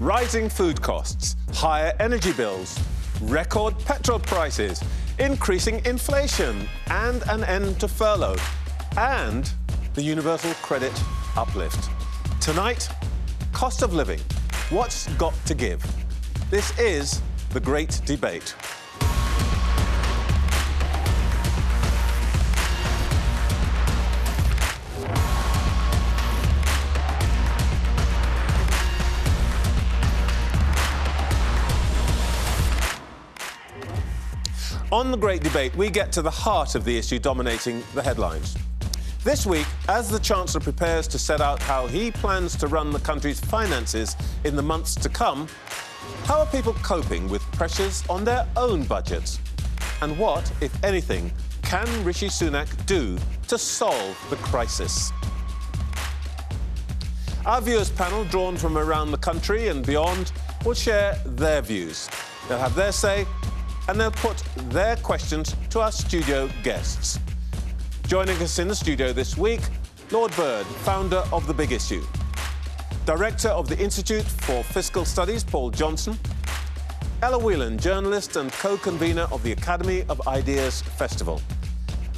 rising food costs, higher energy bills, record petrol prices, increasing inflation, and an end to furlough, and the universal credit uplift. Tonight, cost of living. What's got to give? This is the great debate. On the Great Debate, we get to the heart of the issue dominating the headlines. This week, as the Chancellor prepares to set out how he plans to run the country's finances in the months to come, how are people coping with pressures on their own budgets? And what, if anything, can Rishi Sunak do to solve the crisis? Our viewers panel, drawn from around the country and beyond, will share their views. They'll have their say and they'll put their questions to our studio guests. Joining us in the studio this week, Lord Bird, founder of The Big Issue, Director of the Institute for Fiscal Studies, Paul Johnson, Ella Whelan, journalist and co-convener of the Academy of Ideas Festival,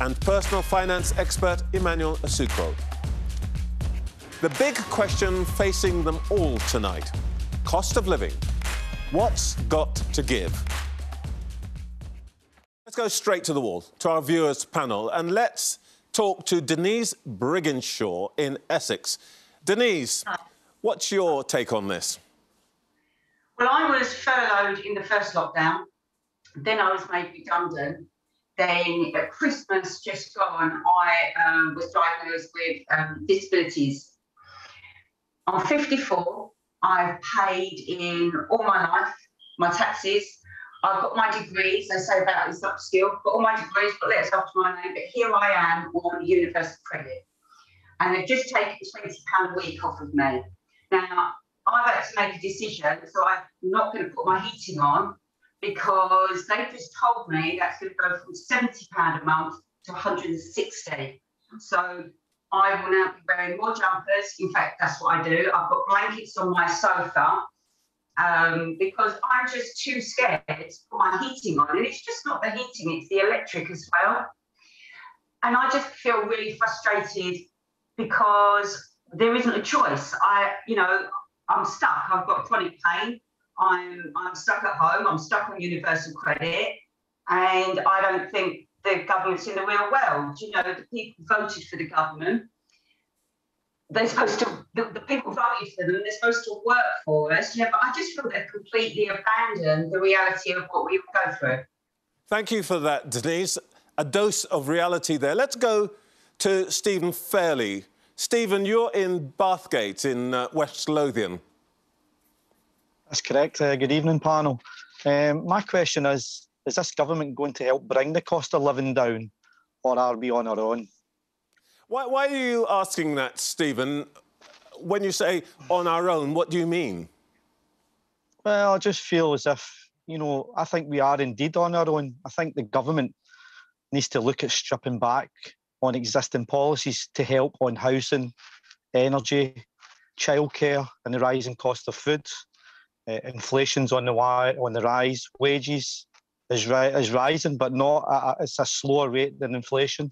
and personal finance expert Emmanuel Asuquo. The big question facing them all tonight, cost of living. What's got to give? Let's go straight to the wall, to our viewers' panel, and let's talk to Denise Briginshaw in Essex. Denise, what's your take on this? Well, I was furloughed in the first lockdown. Then I was made redundant. Then at Christmas just gone, I um, was diagnosed with um, disabilities. I'm 54. I've paid in all my life my taxes, I've got my degrees, they say about this upskill, got all my degrees, got letters after my name, eh? but here I am on universal credit. And they've just taken £20 a week off of me. Now, I've had to make a decision, so I'm not going to put my heating on because they've just told me that's going to go from £70 a month to 160 So I will now be wearing more jumpers. In fact, that's what I do. I've got blankets on my sofa um, because I'm just too scared to put my heating on. And it's just not the heating, it's the electric as well. And I just feel really frustrated because there isn't a choice. I, you know, I'm stuck. I've got chronic pain. I'm I'm stuck at home. I'm stuck on universal credit, and I don't think the government's in the real world. You know, the people voted for the government they're supposed to, the, the, people voted for them, they're supposed to work for us, you know, but I just feel they've completely abandoned the reality of what we go through. Thank you for that, Denise. A dose of reality there. Let's go to Stephen Fairley. Stephen, you're in Bathgate in uh, West Lothian. That's correct. Uh, good evening, panel. Um, my question is, is this government going to help bring the cost of living down, or are we on our own? Why, why are you asking that, Stephen? When you say on our own, what do you mean? Well, I just feel as if, you know, I think we are indeed on our own. I think the government needs to look at stripping back on existing policies to help on housing, energy, childcare, and the rising cost of food. Uh, inflation's on the on the rise. Wages is, ri- is rising, but not at a, it's a slower rate than inflation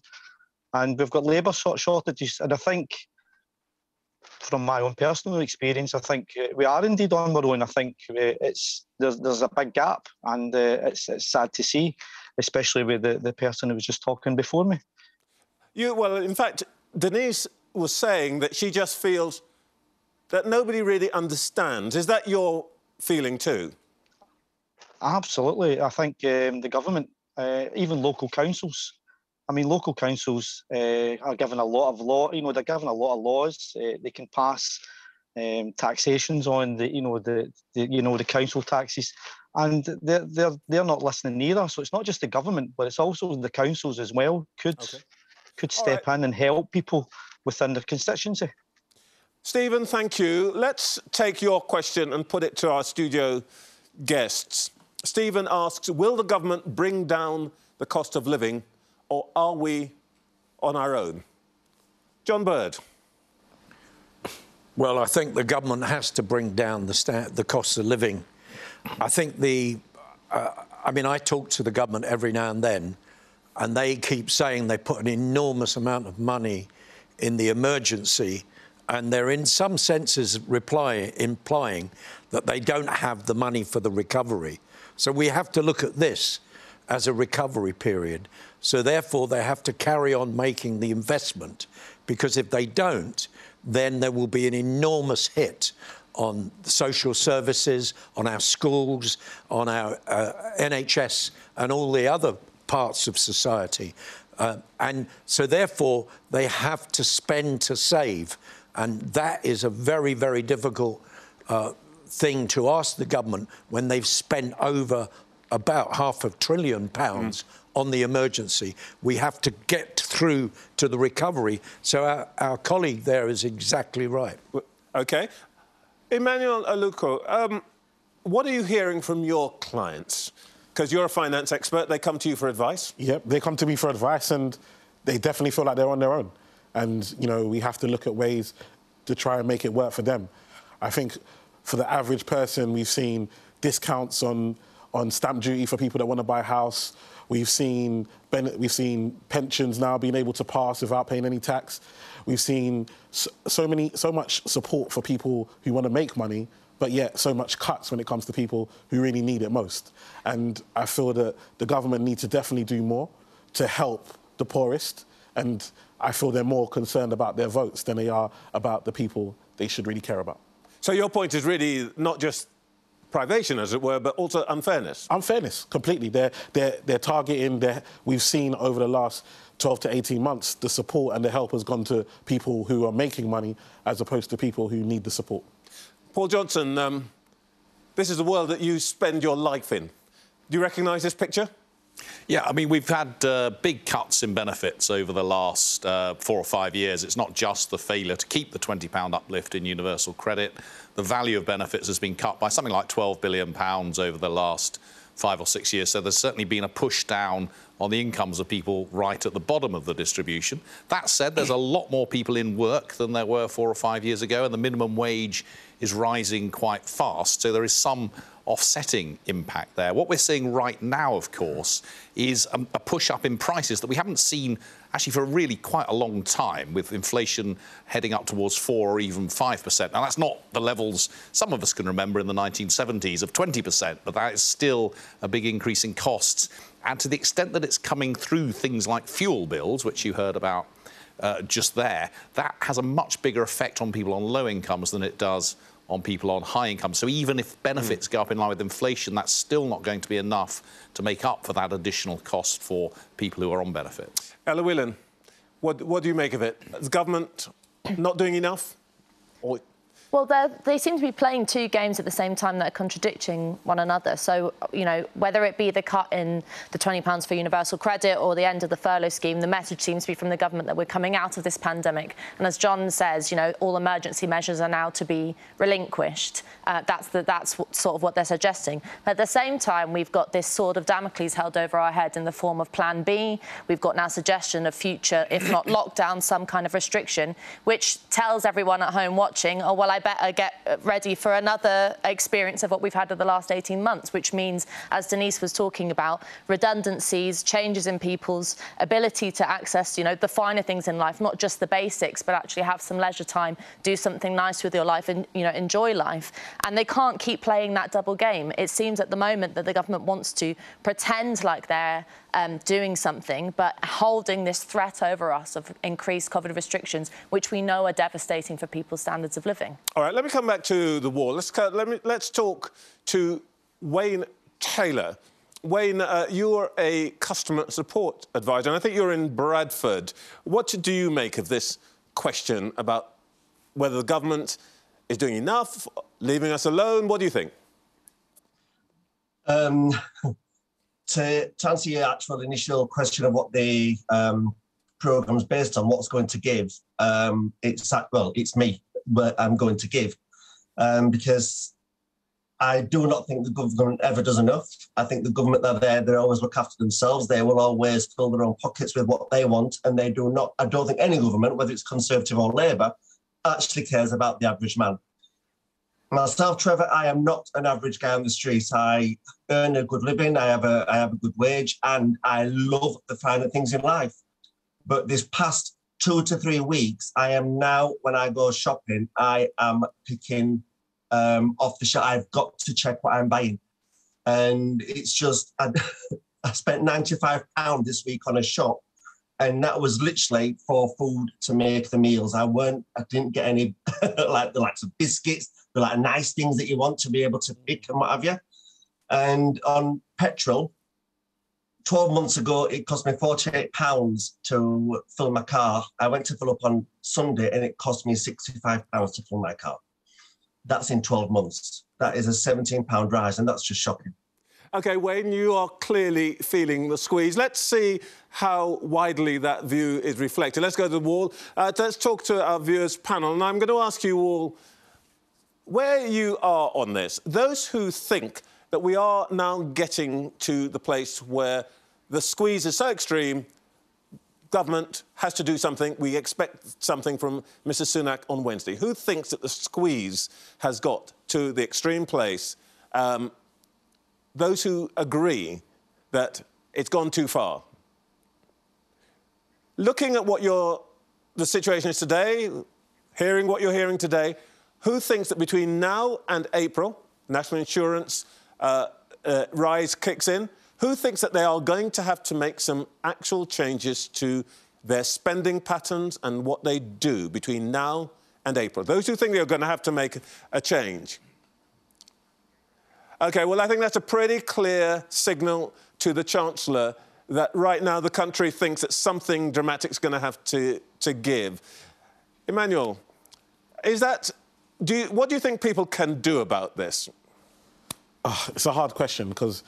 and we've got labour shortages. And I think, from my own personal experience, I think uh, we are indeed on our own. I think uh, it's there's there's a big gap, and uh, it's it's sad to see, especially with the, the person who was just talking before me. You well, in fact, Denise was saying that she just feels that nobody really understands. Is that your feeling too? Absolutely. I think um, the government, uh, even local councils, I mean, local councils uh, are given a lot of law. You know, they're given a lot of laws. Uh, they can pass um, taxations on the, you know, the, the, you know, the council taxes, and they're they're they're not listening either. So it's not just the government, but it's also the councils as well could okay. could step right. in and help people within their constituency. Stephen, thank you. Let's take your question and put it to our studio guests. Stephen asks, will the government bring down the cost of living or are we on our own? John Bird. Well, I think the government has to bring down the, the cost of living. I think the, uh, I mean, I talk to the government every now and then, and they keep saying they put an enormous amount of money in the emergency, and they're in some senses reply, implying that they don't have the money for the recovery. So we have to look at this as a recovery period. So therefore, they have to carry on making the investment, because if they don't, then there will be an enormous hit on social services, on our schools, on our uh, NHS, and all the other parts of society. Uh, and so, therefore, they have to spend to save. And that is a very, very difficult uh, thing to ask the government when they've spent over about half a trillion pounds mm. On the emergency. We have to get through to the recovery. So our, our colleague there is exactly right. OK. Emmanuel Asuquo, um, what are you hearing from your clients? Because you're a finance expert, they come to you for advice? Yep, they come to me for advice and they definitely feel like they're on their own. And, you know, we have to look at ways to try and make it work for them. I think for the average person, we've seen discounts on, on stamp duty for people that want to buy a house. We've seen, we've seen pensions now being able to pass without paying any tax. We've seen so, many, so much support for people who want to make money, but yet so much cuts when it comes to people who really need it most. And I feel that the government needs to definitely do more to help the poorest. And I feel they're more concerned about their votes than they are about the people they should really care about. So your point is really not just privation, as it were, but also unfairness. Unfairness, completely. They're, they're, they're targeting, they're, we've seen over the last 12 to 18 months, the support and the help has gone to people who are making money as opposed to people who need the support. Paul Johnson, um, this is the world that you spend your life in. Do you recognise this picture? Yeah, I mean, we've had uh, big cuts in benefits over the last uh, four or five years. It's not just the failure to keep the £20 uplift in universal credit. The value of benefits has been cut by something like £12 billion over the last five or six years. So there's certainly been a push down on the incomes of people right at the bottom of the distribution. That said, there's a lot more people in work than there were four or five years ago, and the minimum wage is rising quite fast. So there is some offsetting impact there. What we're seeing right now, of course, is a, a push up in prices that we haven't seen actually for a really quite a long time, with inflation heading up towards 4 or even 5%. Now, that's not the levels some of us can remember in the 1970s of 20%, but that is still a big increase in costs. And to the extent that it's coming through things like fuel bills, which you heard about uh, just there, that has a much bigger effect on people on low incomes than it does on people on high income. So even if benefits mm. go up in line with inflation, that's still not going to be enough to make up for that additional cost for people who are on benefits. Ella Whelan, what, what do you make of it? Is government not doing enough? Or well, they seem to be playing two games at the same time that are contradicting one another. So, you know, whether it be the cut in the £20 for universal credit or the end of the furlough scheme, the message seems to be from the government that we're coming out of this pandemic. And as John says, you know, all emergency measures are now to be relinquished. Uh, that's the, that's sort of what they're suggesting. But at the same time, we've got this sword of Damocles held over our head in the form of Plan B. We've got now suggestion of future, if not lockdown, some kind of restriction, which tells everyone at home watching, oh, well, I better get uh, ready for another experience of what we've had in the last 18 months, which means, as Denise was talking about, redundancies, changes in people's ability to access, you know, the finer things in life, not just the basics, but actually have some leisure time, do something nice with your life and, you know, enjoy life. And they can't keep playing that double game. It seems at the moment that the government wants to pretend like they're um, doing something, but holding this threat over us of increased COVID restrictions, which we know are devastating for people's standards of living. All right, let me come back to the war. Let's, let me, let's talk to Wayne Taylor. Wayne, uh, you're a customer support advisor, and I think you're in Bradford. What do you make of this question about whether the government is doing enough, leaving us alone? What do you think? Um, to, to answer your actual initial question of what the um, program's based on, what's going to give, um, it's well, it's me, but I'm going to give um, because I do not think the government ever does enough. I think the government are there, they always look after themselves. They will always fill their own pockets with what they want, and they do not. I don't think any government, whether it's Conservative or Labour, actually cares about the average man. Myself, Trevor, I am not an average guy on the street. I earn a good living, I have a I have a good wage, and I love the finer things in life. But this past two to three weeks, I am now when I go shopping, I am picking um, off the shelf. I've got to check what I'm buying, and it's just I, I spent ninety five pound this week on a shop and that was literally for food to make the meals. I weren't, I didn't get any like the likes of biscuits, the like nice things that you want to be able to pick and what have you. And on petrol, 12 months ago, it cost me 48 pounds to fill my car. I went to fill up on Sunday and it cost me 65 pounds to fill my car. That's in 12 months. That is a 17 pound rise, and that's just shocking. OK, Wayne, you are clearly feeling the squeeze. Let's see how widely that view is reflected. Let's go to the wall. Uh, let's talk to our viewers panel. And I'm going to ask you all where you are on this. Those who think that we are now getting to the place where the squeeze is so extreme, government has to do something. We expect something from Mrs Sunak on Wednesday. Who thinks that the squeeze has got to the extreme place um, those who agree that it's gone too far. Looking at what the situation is today, hearing what you're hearing today, who thinks that between now and April, national insurance uh, uh, rise kicks in? Who thinks that they are going to have to make some actual changes to their spending patterns and what they do between now and April? Those who think they're going to have to make a change. OK, well, I think that's a pretty clear signal to the Chancellor that right now the country thinks that something dramatic is going to have to give. Emmanuel, is that... Do you, what do you think people can do about this? Oh, it's a hard question because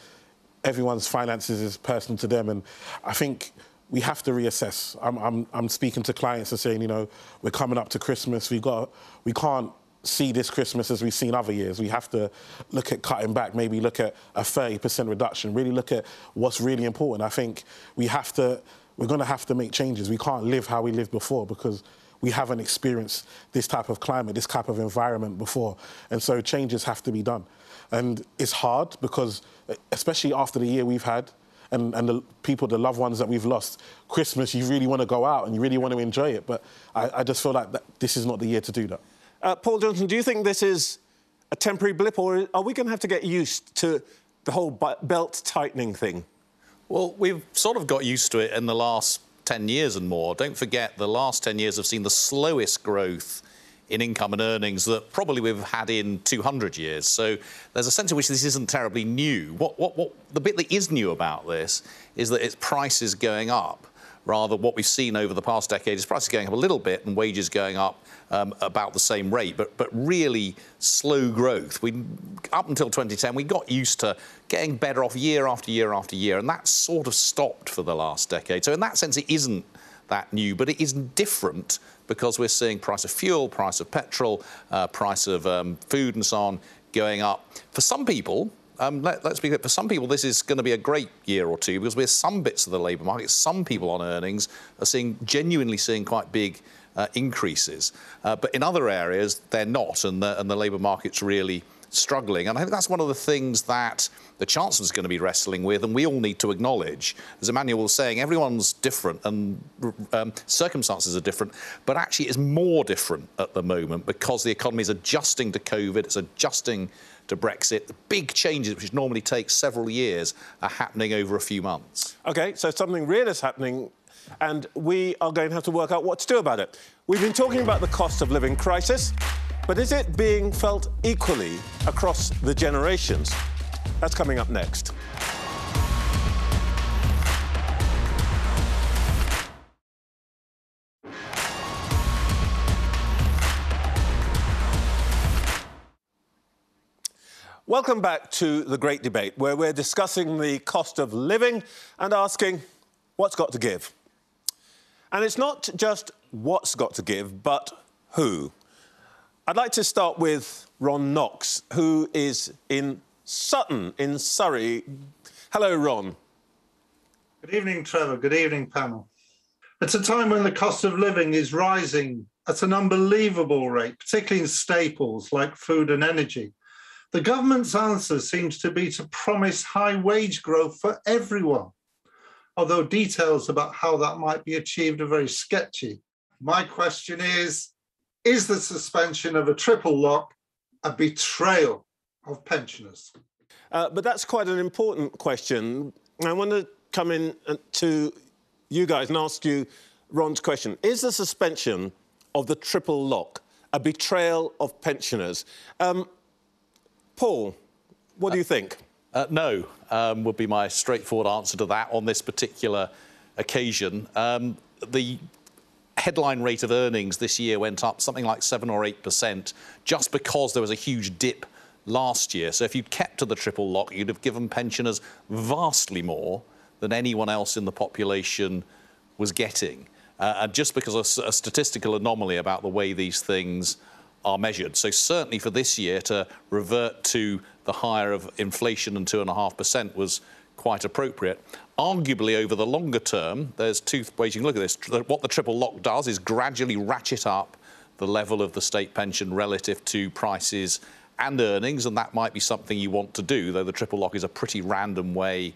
everyone's finances is personal to them, and I think we have to reassess. I'm, I'm, I'm speaking to clients and saying, you know, we're coming up to Christmas. We got, we can't see this Christmas as we've seen other years. We have to look at cutting back, maybe look at a 30% reduction, really look at what's really important. I think we have to, we're going to have to make changes. We can't live how we lived before because we haven't experienced this type of climate, this type of environment before. And so changes have to be done. And it's hard because, especially after the year we've had, and, and the people, the loved ones that we've lost, Christmas, you really want to go out and you really want to enjoy it. But I, I just feel like that this is not the year to do that. Uh, Paul Johnson, do you think this is a temporary blip, or are we going to have to get used to the whole belt tightening thing? Well, we've sort of got used to it in the last 10 years and more. Don't forget, the last 10 years have seen the slowest growth in income and earnings that probably we've had in 200 years. So there's a sense in which this isn't terribly new. What, what, what, the bit that is new about this is that its price is going up. Rather, what we've seen over the past decade is prices going up a little bit and wages going up um, about the same rate, but but really slow growth. We up until 2010 we got used to getting better off year after year after year, and that sort of stopped for the last decade. So in that sense, it isn't that new, but it is different because we're seeing price of fuel, price of petrol, uh, price of um, food and so on going up. For some people, um, let, us be clear, for some people, this is going to be a great year or two because we're some bits of the labour market, some people on earnings are seeing genuinely seeing quite big uh, increases. Uh, but in other areas, they're not, and the, and the labour market's really struggling. And I think that's one of the things that the Chancellor's going to be wrestling with, and we all need to acknowledge. As Emmanuel was saying, everyone's different and um, circumstances are different, but actually it's more different at the moment because the economy is adjusting to COVID, it's adjusting to Brexit. The big changes, which normally take several years, are happening over a few months. OK, so something real is happening and we are going to have to work out what to do about it. We've been talking about the cost of living crisis, but is it being felt equally across the generations? That's coming up next. Welcome back to The Great Debate, where we're discussing the cost of living and asking what's got to give. And it's not just what's got to give, but who. I'd like to start with Ron Knox, who is in Sutton, in Surrey. Hello, Ron. Good evening, Trevor. Good evening, panel. It's a time when the cost of living is rising at an unbelievable rate, particularly in staples like food and energy. The government's answer seems to be to promise high wage growth for everyone, although details about how that might be achieved are very sketchy. My question is Is the suspension of a triple lock a betrayal of pensioners? Uh, but that's quite an important question. I want to come in uh, to you guys and ask you Ron's question. Is the suspension of the triple lock a betrayal of pensioners? Um, Paul, what do you think? Uh, no, um, would be my straightforward answer to that on this particular occasion. Um, the headline rate of earnings this year went up something like 7 or 8% just because there was a huge dip last year. So if you'd kept to the triple lock, you'd have given pensioners vastly more than anyone else in the population was getting. Uh, and just because of a statistical anomaly about the way these things are measured. So certainly for this year to revert to the higher of inflation and 2.5% was quite appropriate. Arguably, over the longer term, there's two ways you can look at this. What the triple lock does is gradually ratchet up the level of the state pension relative to prices and earnings, and that might be something you want to do, though the triple lock is a pretty random way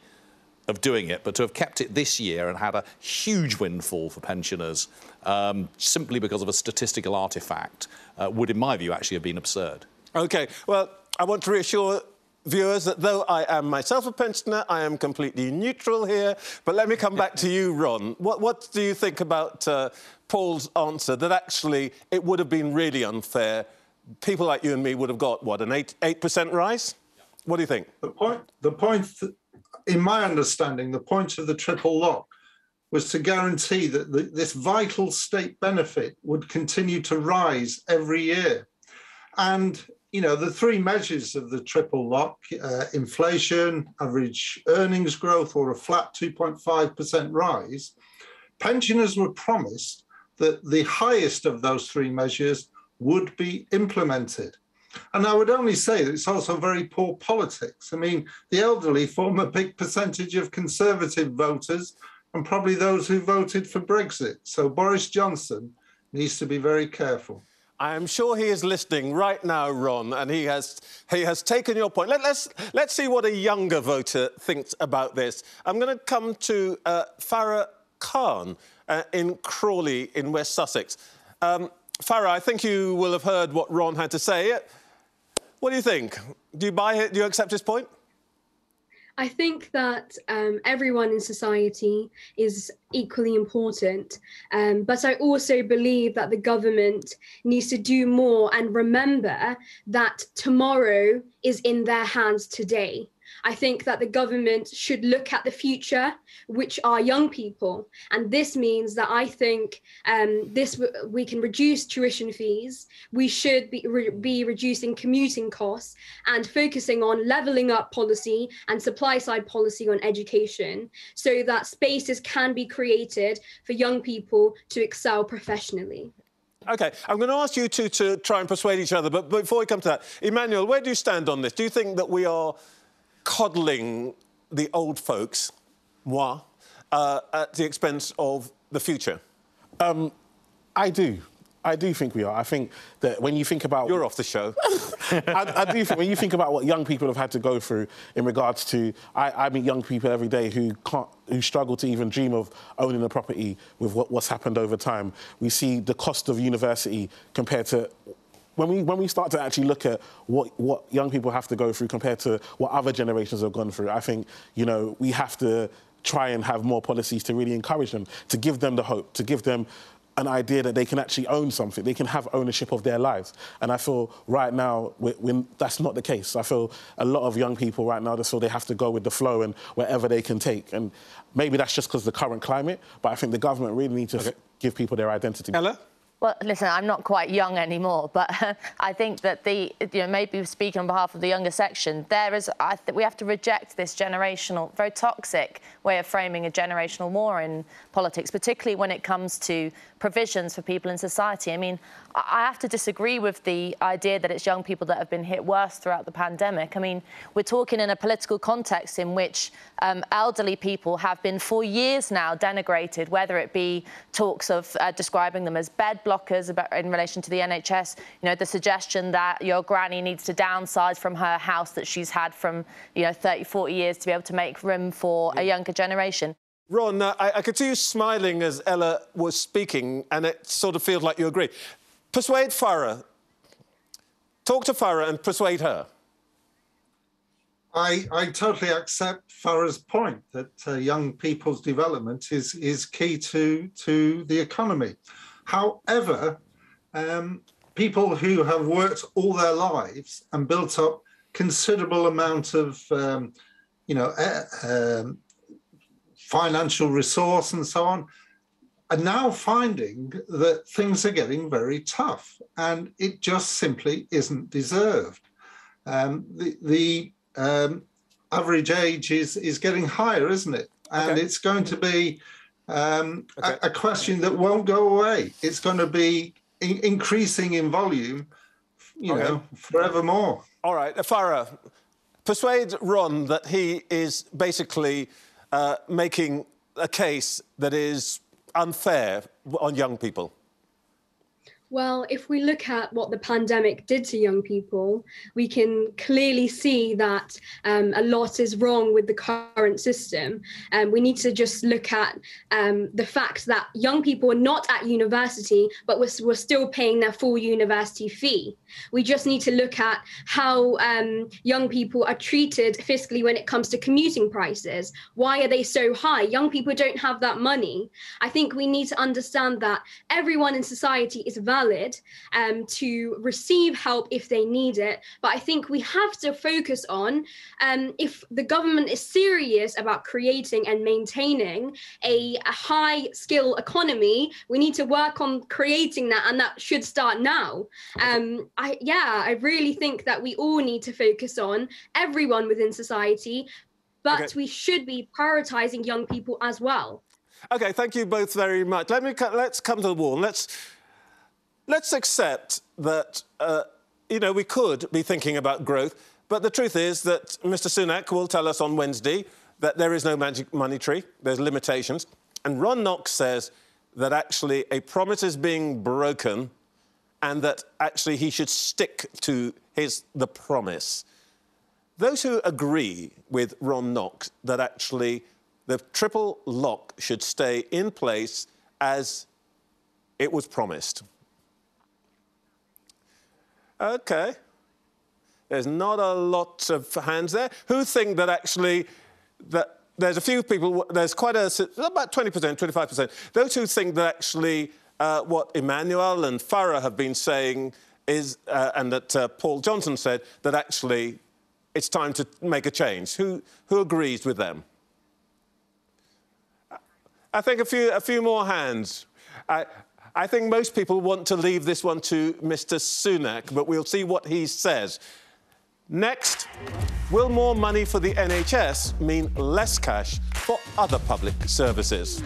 of doing it. But to have kept it this year and had a huge windfall for pensioners um, simply because of a statistical artifact uh, would, in my view, actually have been absurd. OK, well, I want to reassure viewers that though I am myself a pensioner, I am completely neutral here. But let me come back to you, Ron. What, what do you think about uh, Paul's answer that actually it would have been really unfair? People like you and me would have got, what, an 8, 8% rise? What do you think? The point, the point in my understanding, the point of the triple lock was to guarantee that the, this vital state benefit would continue to rise every year. And, you know, the three measures of the triple lock uh, inflation, average earnings growth, or a flat 2.5% rise pensioners were promised that the highest of those three measures would be implemented. And I would only say that it's also very poor politics. I mean, the elderly form a big percentage of Conservative voters and probably those who voted for Brexit. So Boris Johnson needs to be very careful. I am sure he is listening right now, Ron, and he has he has taken your point. Let, us let's, let's see what a younger voter thinks about this. I'm going to come to uh, Farah Khan uh, in Crawley in West Sussex. Um, Farah, I think you will have heard what Ron had to say. What do you think? Do you buy it? Do you accept his point? I think that um, everyone in society is equally important. Um, but I also believe that the government needs to do more and remember that tomorrow is in their hands today. I think that the government should look at the future, which are young people, and this means that I think um, this we can reduce tuition fees. We should be, re- be reducing commuting costs and focusing on leveling up policy and supply side policy on education, so that spaces can be created for young people to excel professionally. OK, I'm going to ask you two to try and persuade each other, but before we come to that, Emmanuel, where do you stand on this? Do you think that we are coddling the old folks, moi, uh, at the expense of the future? Um, I do. I do think we are. I think that when you think about you're off the show. I, I, do think when you think about what young people have had to go through in regards to, I, I, meet young people every day who can't, who struggle to even dream of owning a property with what, what's happened over time. We see the cost of university compared to when we when we start to actually look at what what young people have to go through compared to what other generations have gone through, I think you know we have to try and have more policies to really encourage them, to give them the hope, to give them an idea that they can actually own something, they can have ownership of their lives. And I feel right now when that's not the case. I feel a lot of young people right now just feel they have to go with the flow and wherever they can take. And maybe that's just because of the current climate, but I think the government really needs to okay. give people their identity. Ella? Well, listen, I'm not quite young anymore, but I think that the, you know, maybe speaking on behalf of the younger section, there is, I think we have to reject this generational, very toxic way of framing a generational war in politics, particularly when it comes to provisions for people in society. I mean, I have to disagree with the idea that it's young people that have been hit worse throughout the pandemic. I mean, we're talking in a political context in which um, elderly people have been for years now denigrated, whether it be talks of uh, describing them as bed blockers about, in relation to the NHS, you know, the suggestion that your granny needs to downsize from her house that she's had from, you know, 30, 40 years to be able to make room for yeah. a younger generation. Ron, uh, I, I, could see you smiling as Ella was speaking, and it sort of feels like you agree. Persuade Farah. Talk to Farah and persuade her. I, I totally accept Farah's point that uh, young people's development is, is key to, to the economy. However, um, people who have worked all their lives and built up considerable amount of, um, you know, uh, um, financial resource and so on, are now finding that things are getting very tough and it just simply isn't deserved. Um, the, the um, average age is is getting higher, isn't it? And okay. it's going to be um, okay. a, a, question that won't go away. It's going to be in, increasing in volume, you okay. know, forevermore. All right, Farah, persuade Ron that he is basically uh, making a case that is unfair on young people. Well, if we look at what the pandemic did to young people, we can clearly see that um, a lot is wrong with the current system. And um, we need to just look at um, the fact that young people are not at university, but we're, we're still paying their full university fee. We just need to look at how um, young people are treated fiscally when it comes to commuting prices. Why are they so high? Young people don't have that money. I think we need to understand that everyone in society is valid um, to receive help if they need it. But I think we have to focus on um, if the government is serious about creating and maintaining a, a high skill economy, we need to work on creating that, and that should start now. Um, I yeah, I really think that we all need to focus on everyone within society, but okay. we should be prioritizing young people as well. Okay, thank you both very much. Let me let's come to the wall. Let's let's accept that uh, you know we could be thinking about growth, but the truth is that Mr. Sunak will tell us on Wednesday that there is no magic money tree. There's limitations, and Ron Knox says that actually a promise is being broken and that actually he should stick to his the promise. Those who agree with Ron Knox that actually the triple lock should stay in place as it was promised. Okay. There's not a lot of hands there. Who think that actually that there's a few people, there's quite a, about 20%, 25%. Those who think that actually uh, what Emmanuel and Farah have been saying is, uh, and that uh, Paul Johnson said, that actually it's time to make a change. Who, who agrees with them? I think a few, a few more hands. I, I think most people want to leave this one to Mr. Sunak, but we'll see what he says. Next, will more money for the NHS mean less cash for other public services?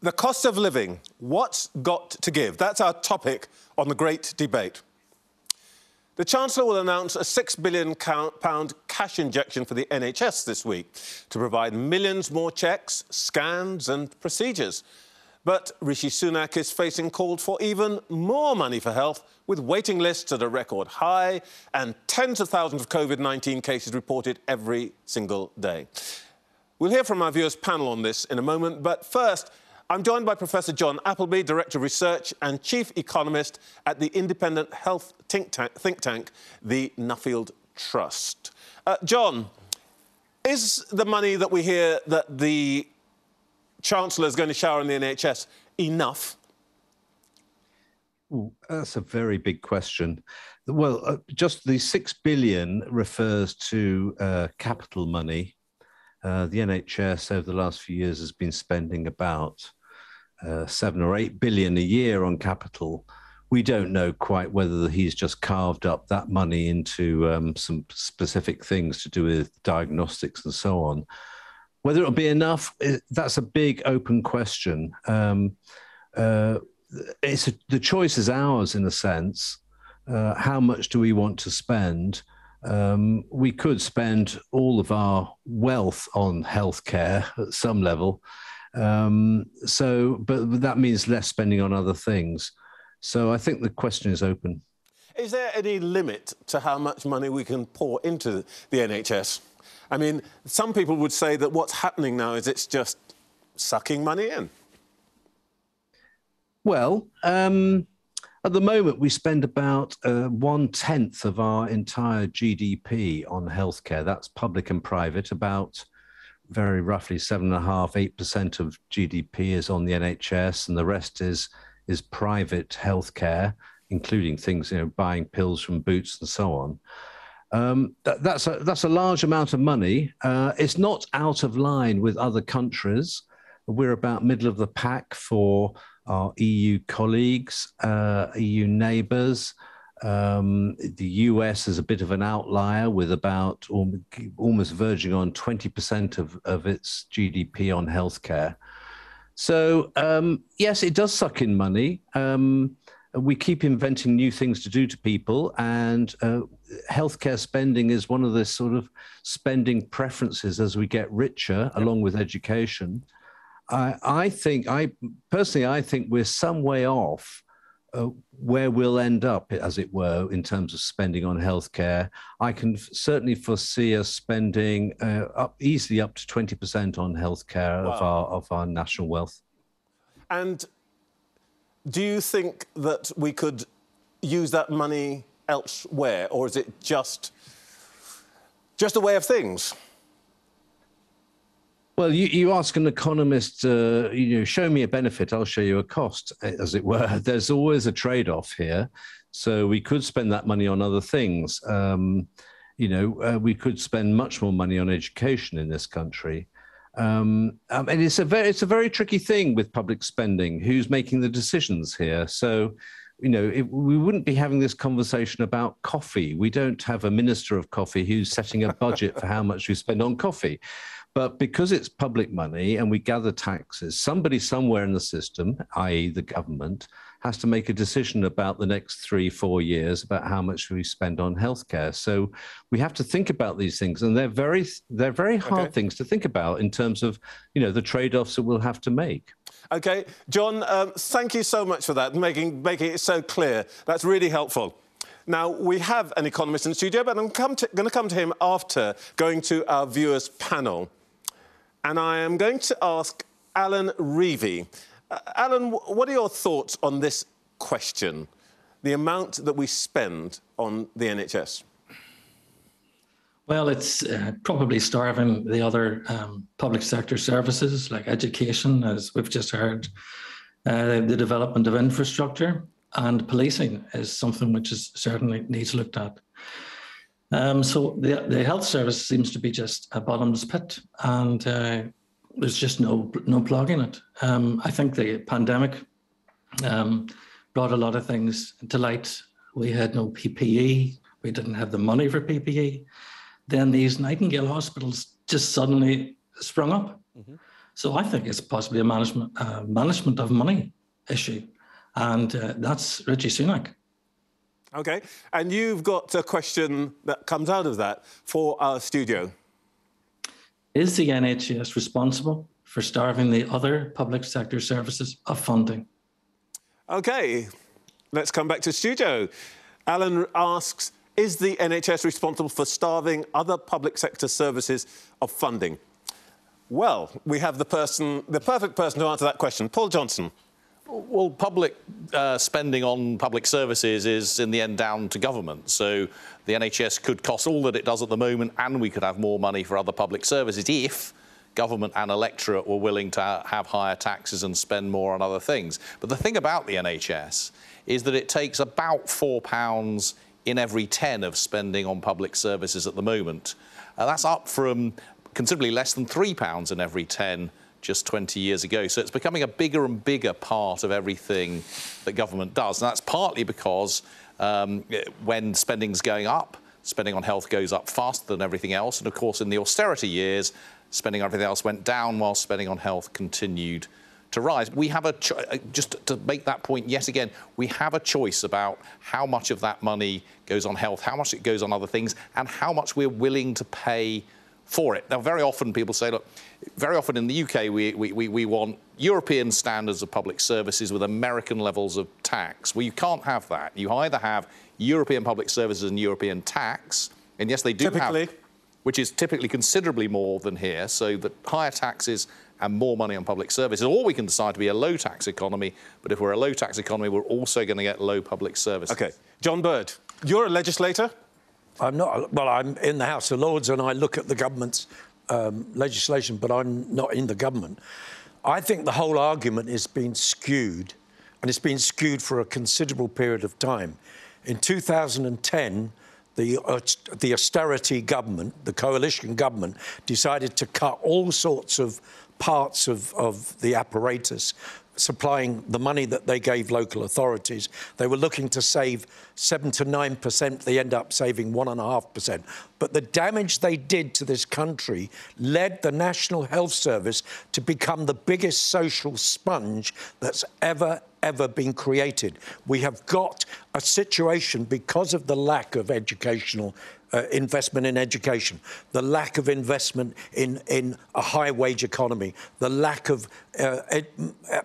The cost of living, what's got to give? That's our topic on the great debate. The Chancellor will announce a £6 billion cash injection for the NHS this week to provide millions more checks, scans and procedures. But Rishi Sunak is facing calls for even more money for health, with waiting lists at a record high and tens of thousands of COVID 19 cases reported every single day. We'll hear from our viewers' panel on this in a moment, but first, I'm joined by Professor John Appleby, Director of Research and Chief Economist at the independent health think tank, think tank the Nuffield Trust. Uh, John, is the money that we hear that the Chancellor is going to shower on the NHS enough? Ooh, that's a very big question. Well, uh, just the six billion refers to uh, capital money. Uh, the NHS over the last few years has been spending about uh, seven or eight billion a year on capital, we don't know quite whether he's just carved up that money into um, some specific things to do with diagnostics and so on. Whether it'll be enough, that's a big open question. Um, uh, it's a, the choice is ours in a sense. Uh, how much do we want to spend? Um, we could spend all of our wealth on healthcare at some level. Um, so, but that means less spending on other things. So I think the question is open. Is there any limit to how much money we can pour into the NHS? I mean, some people would say that what's happening now is it's just sucking money in. Well, um, at the moment, we spend about uh, one tenth of our entire GDP on healthcare. That's public and private. About very roughly seven and a half, eight percent of GDP is on the NHS, and the rest is is private healthcare, including things you know buying pills from Boots and so on. Um, that, that's a that's a large amount of money. Uh, it's not out of line with other countries. We're about middle of the pack for our EU colleagues, uh, EU neighbours. Um, the US is a bit of an outlier with about almost verging on 20% of, of its GDP on healthcare. So, um, yes, it does suck in money. Um, we keep inventing new things to do to people, and uh, healthcare spending is one of the sort of spending preferences as we get richer, along with education. I, I think, I personally, I think we're some way off uh, where we'll end up, as it were, in terms of spending on healthcare. I can f- certainly foresee us spending uh, up easily up to twenty percent on healthcare wow. of our of our national wealth. And do you think that we could use that money elsewhere, or is it just just a way of things? Well, you, you ask an economist, uh, you know, show me a benefit, I'll show you a cost, as it were. There's always a trade off here. So we could spend that money on other things. Um, you know, uh, we could spend much more money on education in this country. Um, um, and it's a very it's a very tricky thing with public spending. Who's making the decisions here? So, you know, it, we wouldn't be having this conversation about coffee. We don't have a minister of coffee who's setting a budget for how much we spend on coffee. But because it's public money and we gather taxes, somebody somewhere in the system, i.e., the government, has to make a decision about the next three, four years about how much we spend on healthcare. So we have to think about these things, and they're very they're very hard okay. things to think about in terms of you know the trade-offs that we'll have to make. Okay, John, um, thank you so much for that, making making it so clear. That's really helpful. Now, we have an economist in the studio, but I'm going to come to him after going to our viewers' panel and I am going to ask Alan Reevy. Uh, Alan, what are your thoughts on this question? The amount that we spend on the NHS? Well, it's uh, probably starving the other um, public sector services like education, as we've just heard. Uh, the development of infrastructure and policing is something which is certainly needs looked at. Um, so the, the health service seems to be just a bottomless pit, and uh, there's just no no plug in it. Um, I think the pandemic um, brought a lot of things to light. We had no PPE. We didn't have the money for PPE. Then these Nightingale hospitals just suddenly sprung up. Mm-hmm. So I think it's possibly a management uh, management of money issue, and uh, that's Rishi Sunak. Okay, and you've got a question that comes out of that for our studio. Is the NHS responsible for starving the other public sector services of funding? Okay, let's come back to studio. Alan asks, is the NHS responsible for starving other public sector services of funding? Well, we have the person, the perfect person to answer that question, Paul Johnson. Well, public uh, spending on public services is in the end down to government. So the NHS could cost all that it does at the moment, and we could have more money for other public services if government and electorate were willing to have higher taxes and spend more on other things. But the thing about the NHS is that it takes about £4 in every 10 of spending on public services at the moment. Uh, that's up from considerably less than £3 in every 10 just 20 years ago. So it's becoming a bigger and bigger part of everything that government does. And that's partly because um, when spending's going up, spending on health goes up faster than everything else. And of course, in the austerity years, spending on everything else went down while spending on health continued to rise. We have a uh, just to make that point yet again. We have a choice about how much of that money goes on health, how much it goes on other things, and how much we're willing to pay for it. Now, very often people say, look, very often in the UK we, we, we, we want European standards of public services with American levels of tax. Well, you can't have that. You either have European public services and European tax, and yes, they do Typically. have, which is typically considerably more than here, so that higher taxes and more money on public services, or we can decide to be a low tax economy, but if we're a low tax economy, we're also going to get low public services. Okay. John Bird, you're a legislator. I'm not. Well, I'm in the House of Lords and I look at the government's um, legislation, but I'm not in the government. I think the whole argument is being skewed, and it's been skewed for a considerable period of time. In 2010, the, uh, the austerity government, the coalition government, decided to cut all sorts of parts of, of the apparatus supplying the money that they gave local authorities. They were looking to save 7 to 9%. They end up saving 1.5%. But the damage they did to this country led the National Health Service to become the biggest social sponge that's ever, ever been created. We have got a situation because of the lack of educational uh, investment in education, the lack of investment in, in a high wage economy, the lack of uh, ed-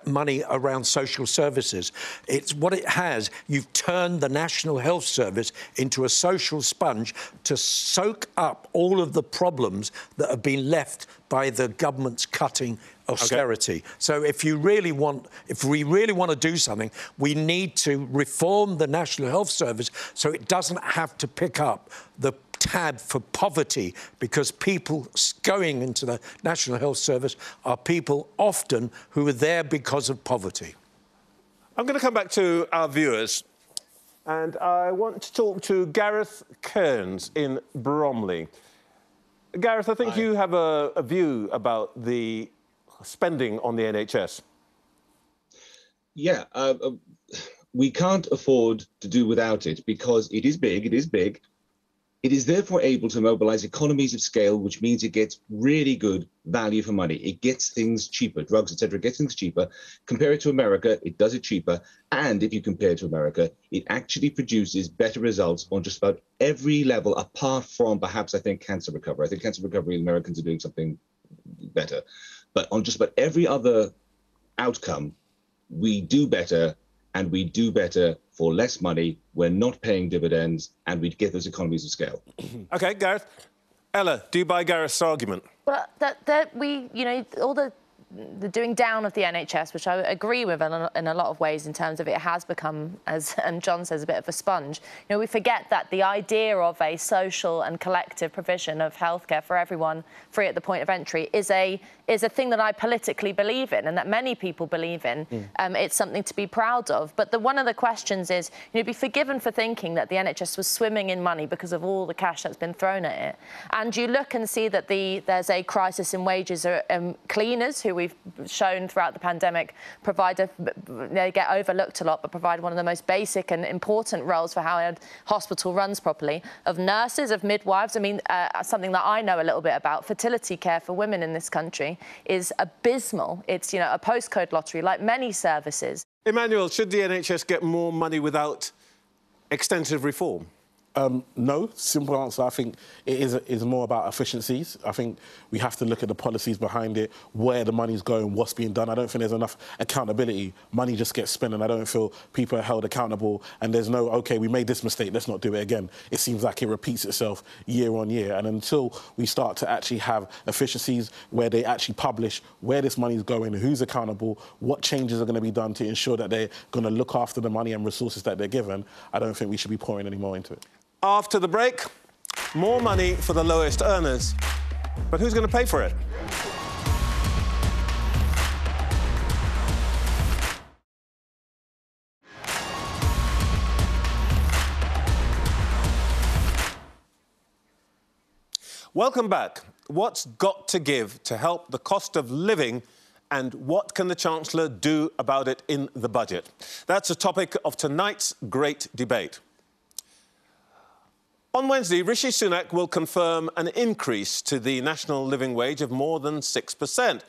money around social services. It's what it has. You've turned the National Health Service into a social sponge to soak up all of the problems that have been left by the government's cutting austerity. Okay. So if you really want, if we really want to do something, we need to reform the National Health Service so it doesn't have to pick up the tab for poverty because people going into the National Health Service are people often who are there because of poverty. I'm going to come back to our viewers and I want to talk to Gareth Kearns in Bromley. Gareth, I think Hi. you have a, a view about the spending on the NHS. Yeah, uh, uh, we can't afford to do without it because it is big, it is big. It is therefore able to mobilize economies of scale, which means it gets really good value for money. It gets things cheaper, drugs, etc. gets things cheaper. Compare it to America, it does it cheaper. And if you compare it to America, it actually produces better results on just about every level, apart from perhaps I think cancer recovery. I think cancer recovery, Americans are doing something better. But on just about every other outcome, we do better and we do better for less money. We're not paying dividends and we'd get those economies of scale. okay, Gareth. Ella, do you buy Gareth's argument? Well, that, that we, you know, all the the doing down of the NHS, which I agree with in a, in a, lot of ways in terms of it has become, as and John says, a bit of a sponge. You know, we forget that the idea of a social and collective provision of healthcare for everyone, free at the point of entry, is a is a thing that I politically believe in and that many people believe in. Mm. Um, it's something to be proud of. But the, one of the questions is, you know, be forgiven for thinking that the NHS was swimming in money because of all the cash that's been thrown at it. And you look and see that the there's a crisis in wages. Um, cleaners who we we've shown throughout the pandemic provide a, they get overlooked a lot, but provide one of the most basic and important roles for how a hospital runs properly. Of nurses, of midwives. I mean, uh, something that I know a little bit about fertility care for women in this country is abysmal. It's you know a postcode lottery, like many services. Emmanuel, should the NHS get more money without extensive reform? Um, no, simple answer. I think it is, is more about efficiencies. I think we have to look at the policies behind it, where the money's going, what's being done. I don't think there's enough accountability. Money just gets spent, and I don't feel people are held accountable. And there's no, OK, we made this mistake, let's not do it again. It seems like it repeats itself year on year. And until we start to actually have efficiencies where they actually publish where this money's going, who's accountable, what changes are going to be done to ensure that they're going to look after the money and resources that they're given, I don't think we should be pouring any more into it. After the break, more money for the lowest earners. But who's going to pay for it? Welcome back. What's got to give to help the cost of living And what can the Chancellor do about it in the budget? That's the topic of tonight's great debate. On Wednesday, Rishi Sunak will confirm an increase to the national living wage of more than 6%.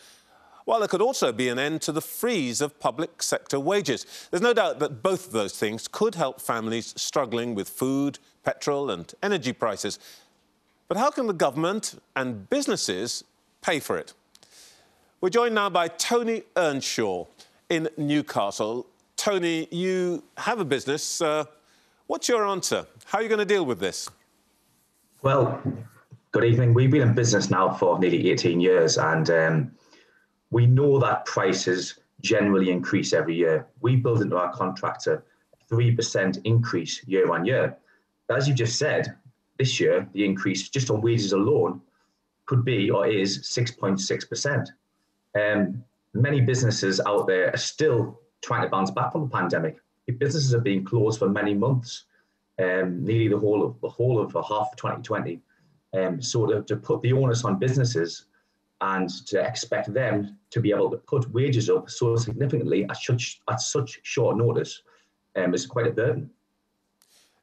While there could also be an end to the freeze of public sector wages. There's no doubt that both of those things could help families struggling with food, petrol, and energy prices. But how can the government and businesses pay for it? We're joined now by Tony Earnshaw in Newcastle. Tony, you have a business. Uh, what's your answer? How are you going to deal with this? Well, good evening. We've been in business now for nearly 18 years, and um, we know that prices generally increase every year. We build into our contract a 3% increase year on year. As you just said, this year, the increase just on wages alone could be or is 6.6%. Um, many businesses out there are still trying to bounce back from the pandemic. Businesses have been closed for many months, um, nearly the whole of the whole of half of 2020. Um, so to, to put the onus on businesses and to expect them to be able to put wages up so significantly at such at such short notice um, is quite a burden.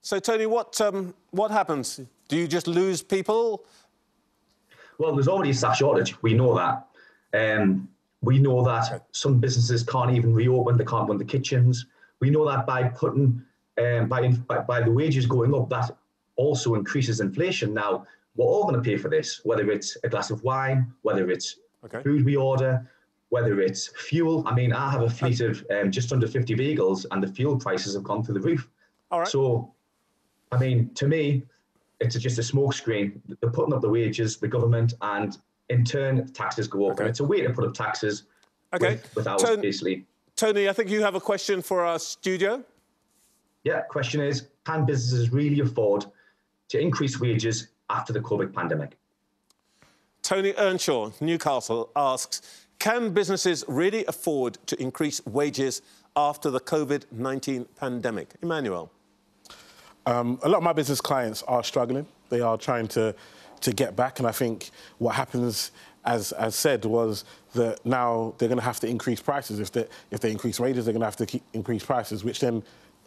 So, Tony, what um, what happens? Do you just lose people? Well, there's already a staff shortage. We know that. Um, we know that some businesses can't even reopen. They can't run the kitchens. We know that by putting um, by, by, by the wages going up, that also increases inflation. Now, we're all going to pay for this, whether it's a glass of wine, whether it's okay. food we order, whether it's fuel. I mean, I have a fleet of um, just under 50 vehicles, and the fuel prices have gone through the roof. All right. So, I mean, to me, it's just a smokescreen. They're putting up the wages, the government, and in turn, taxes go up. Okay. And it's a way to put up taxes okay. with, without Tony, basically. Tony, I think you have a question for our studio. Yeah, question is can businesses really afford to increase wages after the COVID pandemic? Tony Earnshaw, Newcastle, asks Can businesses really afford to increase wages after the COVID 19 pandemic? Emmanuel. Um, a lot of my business clients are struggling. They are trying to to get back. And I think what happens, as as said, was that now they're going to have to increase prices. If they if they increase wages, they're going to have to keep, increase prices, which then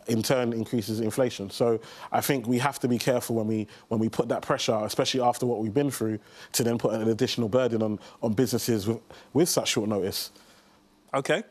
in turn increases inflation. So I think we have to be careful when we when we put that pressure, especially after what we've been through, to then put an additional burden on on businesses with, with such short notice. Okay,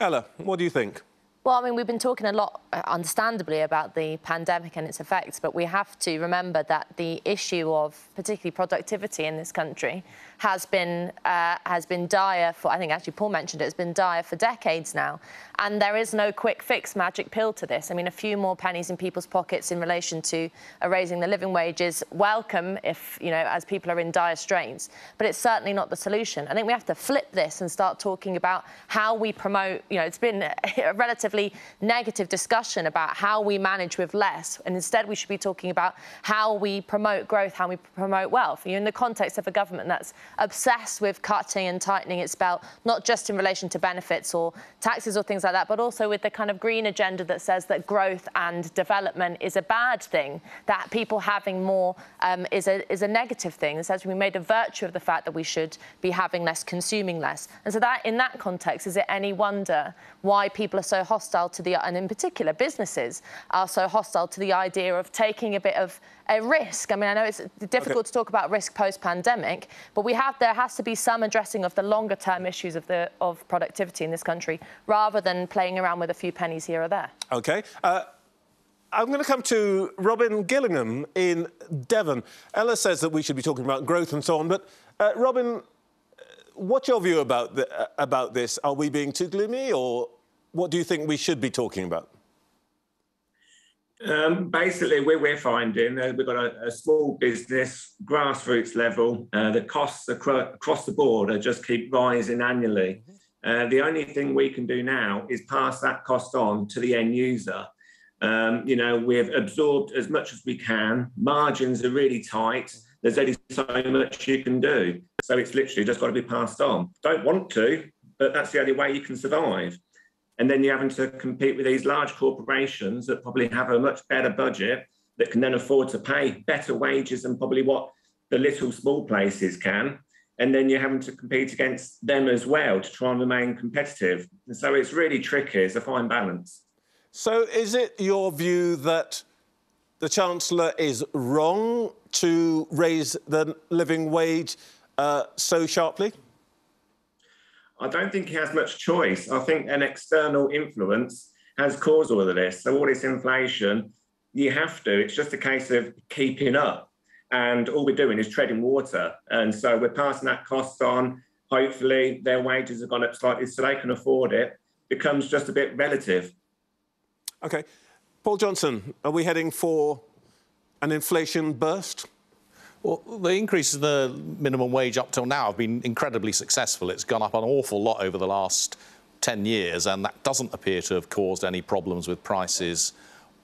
Ella, what do you think? Well, I mean, we've been talking a lot, uh, understandably, about the pandemic and its effects, but we have to remember that the issue of particularly productivity in this country has been uh, has been dire for. I think actually Paul mentioned it. It's been dire for decades now, and there is no quick fix, magic pill to this. I mean, a few more pennies in people's pockets in relation to uh, raising the living wages, welcome if you know as people are in dire straits, but it's certainly not the solution. I think we have to flip this and start talking about how we promote. You know, it's been a relatively negative discussion about how we manage with less, and instead we should be talking about how we promote growth, how we promote wealth. You know, in the context of a government that's obsessed with cutting and tightening its belt, not just in relation to benefits or taxes or things like that, but also with the kind of green agenda that says that growth and development is a bad thing, that people having more um, is, a, is a negative thing. It says we made a virtue of the fact that we should be having less, consuming less. And so that in that context, is it any wonder why people are so hostile to the, and in particular businesses are so hostile to the idea of taking a bit of a risk. I mean, I know it's difficult okay. to talk about risk post-pandemic, but we have there has to be some addressing of the longer-term issues of the of productivity in this country, rather than playing around with a few pennies here or there. Okay. Uh, I'm going to come to Robin Gillingham in Devon. Ella says that we should be talking about growth and so on, but uh, Robin, what's your view about the, uh, about this? Are we being too gloomy, or what do you think we should be talking about? Um, basically, we're, we're finding uh, we've got a, a, small business, grassroots level. Uh, the costs acro- across the board are just keep rising annually. Uh, the only thing we can do now is pass that cost on to the end user. Um, you know, we've absorbed as much as we can. Margins are really tight. There's only so much you can do. So it's literally just got to be passed on. Don't want to, but that's the only way you can survive. And then you're having to compete with these large corporations that probably have a much better budget that can then afford to pay better wages than probably what the little small places can. and then you're having to compete against them as well to try and remain competitive. And so it's really tricky. It's a fine balance. So, is it your view that the Chancellor is wrong to raise the living wage uh, so sharply? I don't think he has much choice. I think an external influence has caused all of this. So, all this inflation, you have to. It's just a case of keeping up and all we're doing is treading water. And so we're passing that cost on. Hopefully, their wages have gone up slightly so they can afford it. Becomes just a bit relative. Okay. Paul Johnson, are we heading for an inflation burst? Well, the increase in the minimum wage up till now have been incredibly successful. It's gone up an awful lot over the last 10 years, and that doesn't appear to have caused any problems with prices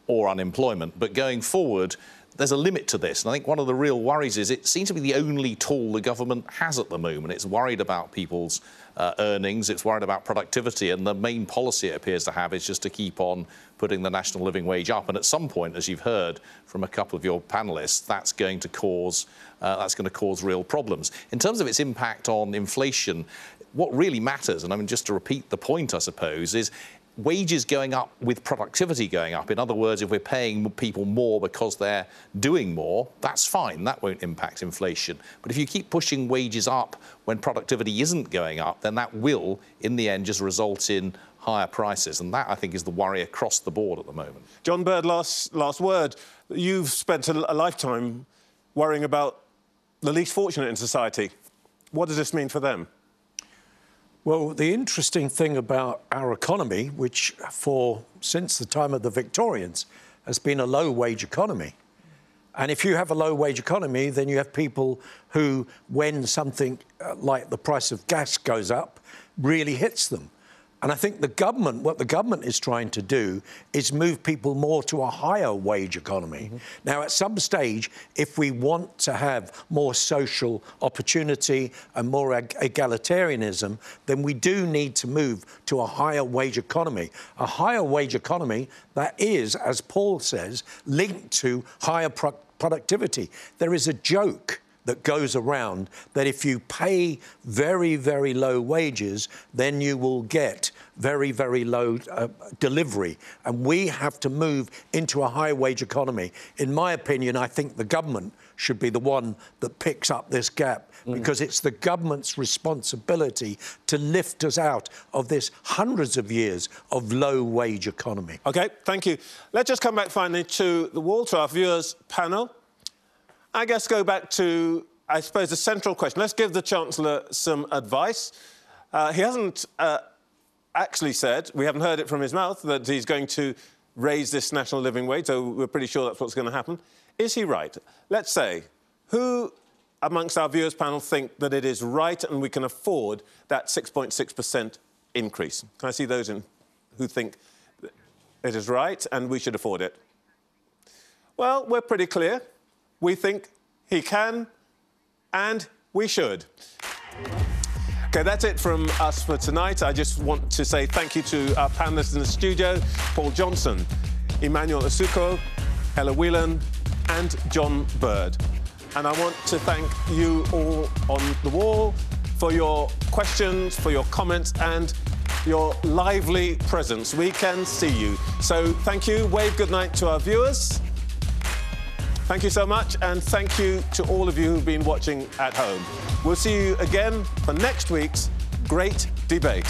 or unemployment. But going forward, there's a limit to this. And I think one of the real worries is it seems to be the only tool the government has at the moment. It's worried about people's uh, earnings, it's worried about productivity, and the main policy it appears to have is just to keep on putting the national living wage up. And at some point, as you've heard from a couple of your panelists, that's going to cause uh, that's going to cause real problems. In terms of its impact on inflation, what really matters, and I mean just to repeat the point, I suppose, is wages going up with productivity going up. In other words, if we're paying people more because they're doing more, that's fine. That won't impact inflation. But if you keep pushing wages up when productivity isn't going up, then that will, in the end, just result in higher prices. And that, I think, is the worry across the board at the moment. John Bird, last, last word. You've spent a, a lifetime worrying about the least fortunate in society. What does this mean for them? Well, the interesting thing about our economy, which for since the time of the Victorians has been a low wage economy. And if you have a low wage economy, then you have people who, when something uh, like the price of gas goes up, really hits them. And I think the government, what the government is trying to do is move people more to a higher wage economy. Mm-hmm. Now, at some stage, if we want to have more social opportunity and more eg- egalitarianism, then we do need to move to a higher wage economy. A higher wage economy that is, as Paul says, linked to higher pro- productivity. There is a joke that goes around that if you pay very, very low wages, then you will get very, very low uh, delivery. And we have to move into a high wage economy. In my opinion, I think the government should be the one that picks up this gap mm. because it's the government's responsibility to lift us out of this hundreds of years of low wage economy. OK, thank you. Let's just come back finally to the wall, to our viewers panel. I guess go back to, I suppose, the central question. Let's give the Chancellor some advice. Uh, he hasn't uh, actually said, we haven't heard it from his mouth, that he's going to raise this national living wage, so we're pretty sure that's what's going to happen. Is he right? Let's say, who amongst our viewers panel think that it is right and we can afford that 6.6% increase? Can I see those in who think it is right and we should afford it? Well, we're pretty clear we think he can and we should. Okay, that's it from us for tonight. I just want to say thank you to our panelists in the studio Paul Johnson, Emmanuel Asuquo, Ella Whelan, and John Bird. And I want to thank you all on the wall for your questions, for your comments, and your lively presence. We can see you. So thank you. Wave good night to our viewers. Thank you so much, and thank you to all of you who've been watching at home. We'll see you again for next week's Great Debate.